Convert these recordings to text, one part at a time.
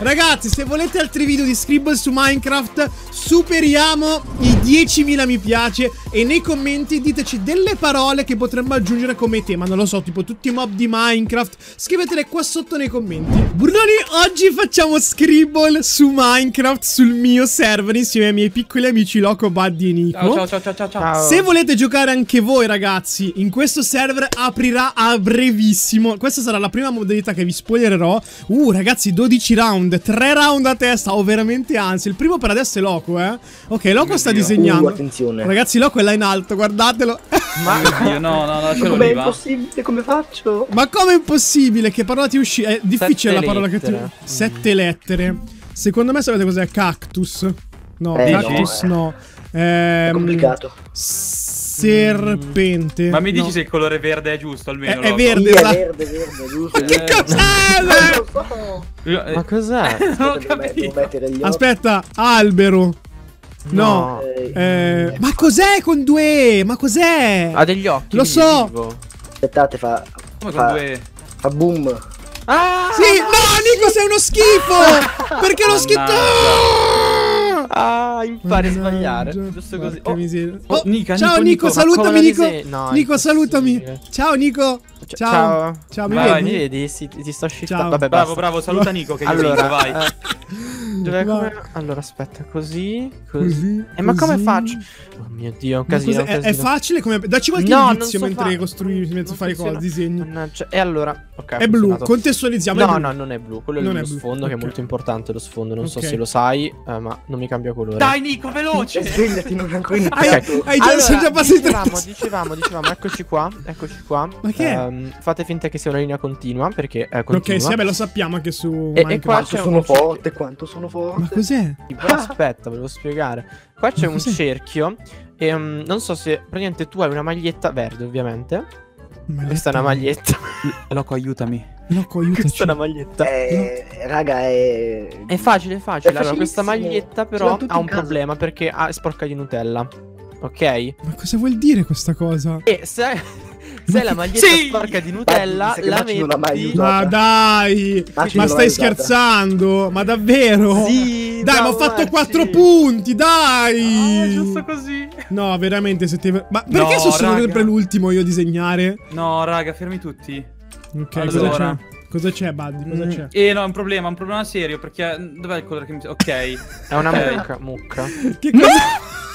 Ragazzi, se volete altri video di Scribble su Minecraft, superiamo i 10.000 mi piace e nei commenti diteci delle parole che potremmo aggiungere come tema. Non lo so, tipo tutti i mob di Minecraft. Scrivetele qua sotto nei commenti. Burdoni, oggi facciamo Scribble su Minecraft sul mio server insieme ai miei piccoli amici Loco, Buddy e Nico. Ciao, ciao, ciao, ciao, ciao. Se volete giocare anche voi, ragazzi, in questo server aprirà a brevissimo. Questa sarà la prima modalità che vi spoilerò. Uh, ragazzi, 12 round. 3 round a testa. Ho veramente ansia. Il primo per adesso è Loco, eh. Ok, Loco sta disegnando. Uh, attenzione. Ragazzi, Loco è là in alto, guardatelo. Ma Dio, no, no, no, lascialo Com'è lì, va. impossibile? Come faccio? Ma come è impossibile? Che parola ti uscì? È difficile Sette la parola che lettere. ti. Sette lettere. Secondo me sapete cos'è? Cactus. No, Eh, cactus no, no. È Ehm, complicato. Serpente. Ma mi dici No. se il colore verde è giusto almeno? È- è verde. Sì, è va- verde, verde, giusto. Che cos'è? Io- eh, Ma cos'è? non ho capito. Aspetta, albero. No. Eh, Eh, ma cos'è con due? Ma cos'è? Ha degli occhi. Lo so. vivo. Aspettate, fa, Come fa, con due... fa boom. Ah! Sì, no, Nico, sei uno schifo! Perché lo schifo? Ah, impari a sbagliare. Giusto così. Oh, oh, Nica, ciao Nico, Nico, salutami Nico. no, Nico, salutami. Ciao Nico. C- Ciao. ciao. Ciao, mi Vai, vedi? mi vedi? Sì, ti, ti sto shiftando. Vabbè, Bravo, basta. bravo, saluta Nico che Allora, vai. eh, come... Allora, aspetta, così, così. Così, Eh, ma come faccio? Oh mio Dio, è un casino. cos'è? un È, è casino. facile come. Dacci qualche No, indizio so mentre fare. costruisci, mentre funziona. cosa, disegni. Mannaggia. E allora, ok. ha È blu, contestualizziamo. è No, blu. no, non è blu. Quello Non è è lo blu, sfondo, che è molto importante. Lo sfondo, non so se lo sai, eh, ma non mi cambia colore. Dai Nico, veloce! Svegliati, non è ancora Hai, hai già, Allora, sono già passati dicevamo, 30 dicevamo, dicevamo, eccoci qua, eccoci qua. Ma che è? Ehm, fate finta che sia una linea continua, perché è continua. Ok, sì, vabbè, lo sappiamo anche su. E- e qua Quanto c'è sono un forte, quanto sono forte. Ma cos'è? Aspetta, ve lo spiegare. Qua c'è un cerchio. E mm, non so se praticamente tu hai una maglietta verde, ovviamente. Maglietta. Questa è una maglietta. Loco, aiutami. Loco, Questa aiutaci. è una maglietta. Eh, raga, è... È facile, è facile. È allora, questa maglietta però ha un problema perché ha sporca di Nutella. Ok? Ma cosa vuol dire questa cosa? E se, se la maglietta Sì! sporca di Nutella, sa che la mai metti. Ma dai! Ma l'ha stai scherzando? Ma davvero? Sì, Dai, ma ho fatto. 4 punti, dai! Ah, giusto così. No, veramente, se te... Ma perché No, sono raga. sempre l'ultimo io a disegnare? No, raga, fermi tutti. Ok, Allora. cosa c'è? Cosa c'è, Buddy? Cosa Mm, c'è? Eh no, è un problema, è un problema serio perché dov'è il colore che mi Ok. È una Ok. mucca, mucca. Che cosa?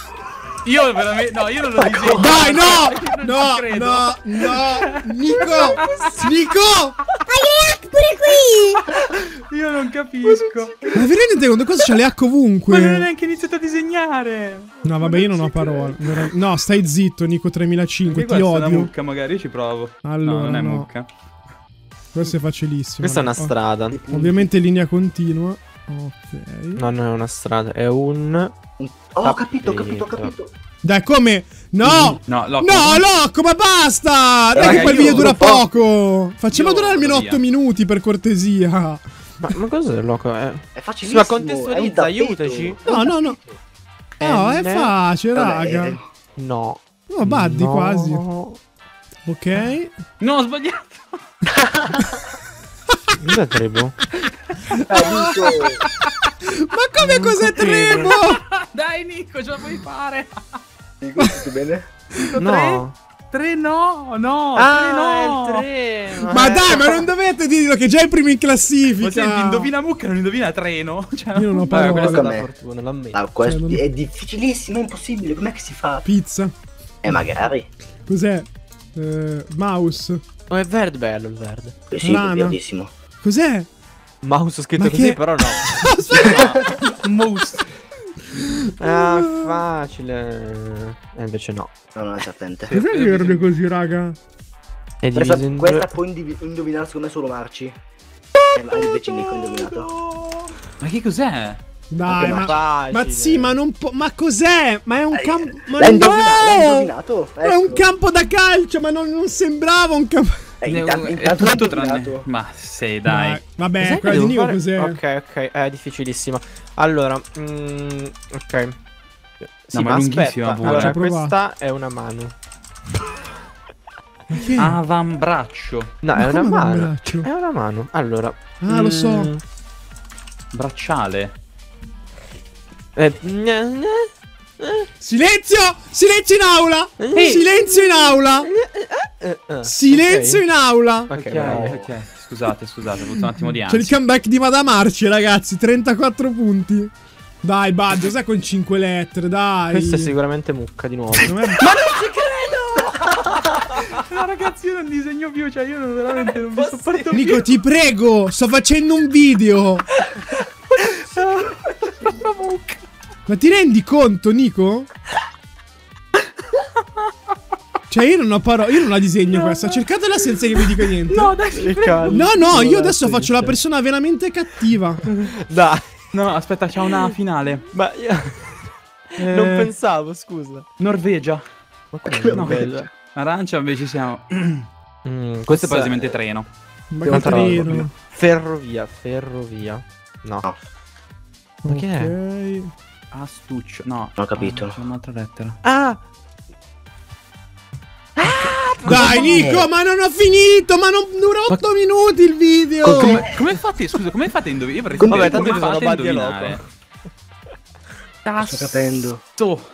Io veramente no, io non lo disegno. Dai, no! No, no, no! Nico! Nico! Io non capisco. Ma vi rendete conto cosa c'è le H Ma non ho ovunque? neanche iniziato a disegnare. No, vabbè, io non ho parole. No, stai zitto, Nico 3005, Perché ti questa è una odio. mucca, magari ci provo. Allora, no, non è no. mucca. Questo è facilissimo. Questa è una strada. Ovviamente linea continua. Ok. No, non è una strada, è un. Oh, ho capito, ho capito, ho capito. Dai, come? No! No, Loco. No, Loco, ma basta! Dai, Raga, che io video dura poco! Facciamo Io durare almeno vado 8 via. minuti, per cortesia. Ma, ma cos'è loco? È... È facilissimo. ma contestualizza, aiutaci. No, no, no. No, è facile, raga. eh, No. No, Buddy, No. quasi. Ok. No, ho sbagliato. Cos'è Trebo? Ma come cos'è. Tremo? Dai, Nico, ce la puoi fare. dico, tutto bene? No. Tre no, no, Ah, tre no. è il treno. Ma eh. dai, ma non dovete dirlo che già è il primo in Ma senti, classifica. indovina mucca, non indovina treno. Cioè, Io non ho è parole. stata Tocca a me. fortuna, l'ammetto. Ah, questo Cioè, non- è difficilissimo, è impossibile. Com'è che si fa? Pizza. Eh, magari. Cos'è? Eh, mouse. Oh, è verde, bello il verde. Eh, sì, Rana. è verdissimo. Cos'è? Mouse scritto Ma così, che- però no. Mouse. Ah, facile. E invece no. No, non è serpente. Sì. Cos'è verde così, raga? È Questa, in questa può indivi- indovinare secondo me solo Marci. Eh, ma invece Nico ha indovinato. Ma che cos'è? Dai, ma... Ma sì, ma non può... Ma cos'è? Ma è un Eh, campo... Ma L'ha indovinato, l'ha no! è un campo da calcio, ma non, non sembrava un campo... Eh, intanto, è intanto l'ha tutto tranne. Ma sei, dai. Vabbè, Cos'è che quella di cos'è? Ok, ok, è difficilissimo. Allora, mm, ok. Sì, No, ma ma, lunghissima aspetta. pure. Allora, questa è una mano. Ma? Avambraccio. No, Ma è una mano. avambraccio? È una mano. Allora. Ah, lo so. mm, Bracciale. Eh, ne- ne- Silenzio! Silenzio in aula! Eh. Silenzio in aula! Eh, eh, Silenzio ok. in aula! Ok, Ok, bravo. ok. Scusate, scusate, ho avuto un attimo di C'è il ansia. comeback di Madame Arci, ragazzi. 34 punti. Dai, Baggio, sai con 5 lettere, dai. Questo è sicuramente mucca di nuovo. Secondo me- No, ragazzi, io non disegno più, cioè io non, veramente non mi sopporto più. Nico, ti prego, sto facendo un video. Ma ti rendi conto, Nico? Cioè, io non ho parole, io non la disegno questa. Cercatela senza che vi dica niente. No, dai, ti prego. No, no, io adesso faccio la persona veramente cattiva. Dai, No, no, aspetta, c'è una finale. ma io Eh, non pensavo, scusa. Norvegia. Ma come No, Norvegia? Arancia invece siamo. Mm, Questo è palesemente treno. Ma treno. Ferrovia, ferrovia. No. No. Ma che è? Astuccio. No. Non ho capito. ah, c'è un'altra lettera. Ah! Dai, Nico, ma non ho finito. Ma non dura 8 minuti il video. Come, come fate? Scusa, come fate a indovinare? Io vorrei Come- sapere Vabbè, tanto come fate a Buddy indovinare. Sto capendo. Tasso.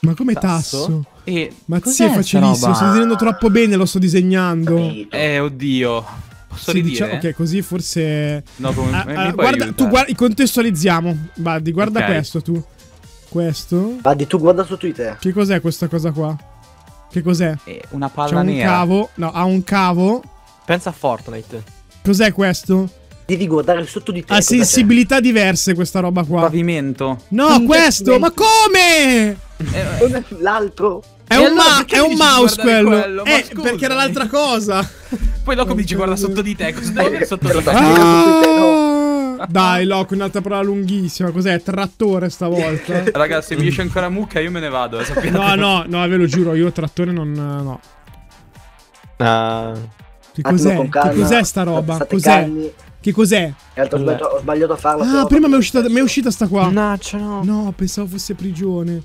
Ma come Tasso? tasso? E Ma sì, è facilissimo. Sto disegnando troppo bene, lo sto disegnando. Capito. Eh, oddio. Posso Sì, diciamo- ok, così forse. No, come, Ah, mi ah, puoi guarda, tu guarda, contestualizziamo. Buddy, guarda Ok. questo tu. Questo. Vadi, tu guarda su Twitter. Che cos'è questa cosa qua? Che cos'è? Eh, una C'è palla un nera. cavo. No, ha un cavo. Pensa a Fortnite. Cos'è questo? Devi guardare sotto di te. Ha cosa c'è. sensibilità diverse questa roba qua. Pavimento. No, Un questo! Ma come? Non è L'altro. È un, allora ma- è un dici mouse quello. quello? Eh, perché era l'altra cosa. Poi Loco mi dice guarda sotto di te. Cosa vedere sotto di te? Ah, dai, Loco, un'altra parola lunghissima. Cos'è? Trattore stavolta. Raga, se mi esce ancora mucca io me ne vado, eh. No, no, no, ve lo giuro, io trattore non. No. Ah, Che cos'è? Che cos'è sta roba? Cos'è? Che cos'è? realtà ho sbagliato, ho sbagliato a farlo. Ah, prima mi è uscita, mi è uscita sta qua. Mannaggia, no. No, pensavo fosse prigione.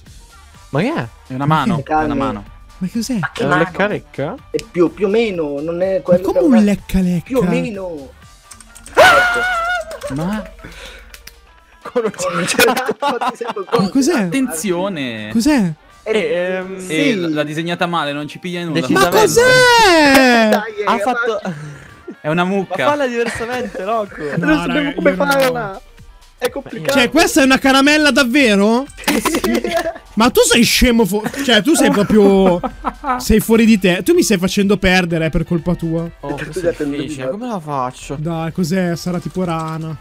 Ma che è? È una mano, è una mano. Ma che cos'è? È un lecca lecca? È più, più o meno, non è Ma quello come che- un lecca lecca? Più o meno. Ecco. Ma Con con- Ma cos'è? attenzione. Cos'è? Eh, ehm, sì. E l- l'ha disegnata male, non ci piglia nulla. Ma cos'è? Dai, eh, Ha fatto... È una Ma mucca. falla diversamente, Rocco. No, Non sapevo come io no. farla. È complicato. Cioè, questa è una caramella davvero? Ma tu sei scemo fu- Cioè, tu sei proprio... Sei fuori di te. Tu mi stai facendo perdere per colpa tua. Oh, Tu questo è difficile. Come la faccio? Dai, cos'è? Sarà tipo rana.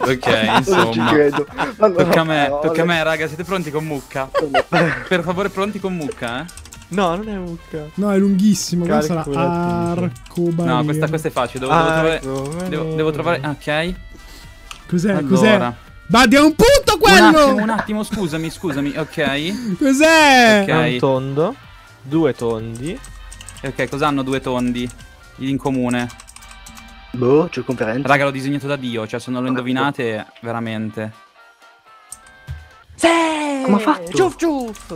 Ok, insomma. no, Tocca a me, no, tocca a me, raga. Siete pronti con mucca? Per favore, pronti con mucca, eh? No, non è mucca. No, è lunghissimo. Questa sarà arcobaleno. No, questa, questa è facile. Devo, devo trovare. Devo, devo trovare. Ok. Cos'è? Cos'è? Buddy, è un punto Un quello! attimo, un attimo, scusami, scusami. Ok. Cos'è? Ok. È un tondo. Due tondi. Ok, cosa hanno due tondi in comune? Boh, circonferenza. Raga, l'ho disegnato da Dio. Cioè, se non lo indovinate, veramente. Sì! Come ha fatto? Ciuf ciuf!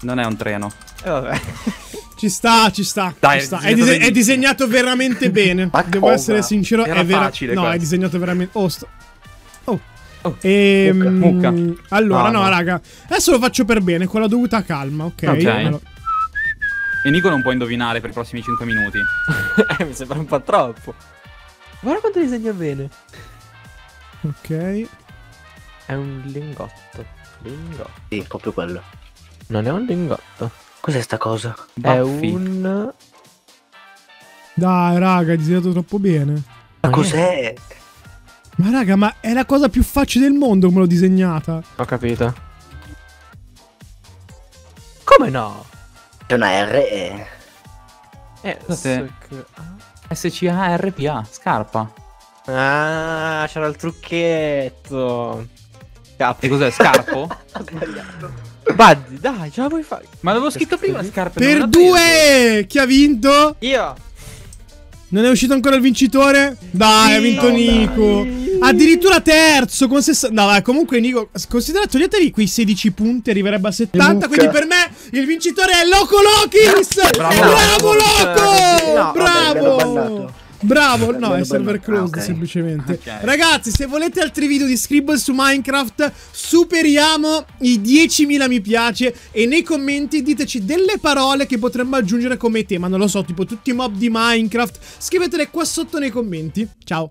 Non è un treno. E vabbè. Ci sta, ci sta. Dai, ci sta. è È, disegnato dise- è disegnato veramente bene. Devo essere sincero. Era è vera- facile No, è questo. disegnato veramente. Oh, sto- oh. Oh. Ehm, Mucca. Allora, No, no, no. raga. Adesso lo faccio per bene, con la dovuta calma, ok? Ok. Allora- E Nico non può indovinare per i prossimi 5 minuti. Eh, mi sembra un po' troppo. Guarda quanto disegna bene. ok. È un lingotto. Lingotto. Sì, proprio quello. Non è un lingotto. Cos'è sta cosa? È Baffi. un. Dai, raga, è disegnato troppo bene. Ma cos'è? Ma raga, ma è la cosa più facile del mondo come l'ho disegnata. Ho capito. Come no? C'è una R e... Eh, SCA-RPA, scarpa. Ah, c'era il trucchetto. Capi. E cos'è? Scarpo? Ho sbagliato. Buddy, dai, ce la puoi fare. Ma l'avevo scritto prima scarpe. Per due! Chi ha vinto? Io. Non è uscito ancora il vincitore? Dai, ha vinto no, Nico. Addirittura terzo con 60. No, comunque Nico, considera toglietevi quei 16 punti, arriverebbe a 70. Luca. Quindi per me il vincitore è Loco Lokis. Bravo. Bravo. Loco! No, vabbè, Bravo! bannato. Bravo, no, è server closed Ah, ok. semplicemente. Ok. Ragazzi, se volete altri video di Scribble su Minecraft, superiamo i 10.000 mi piace e nei commenti diteci delle parole che potremmo aggiungere come tema, non lo so, tipo tutti i mob di Minecraft. Scrivetele qua sotto nei commenti. Ciao.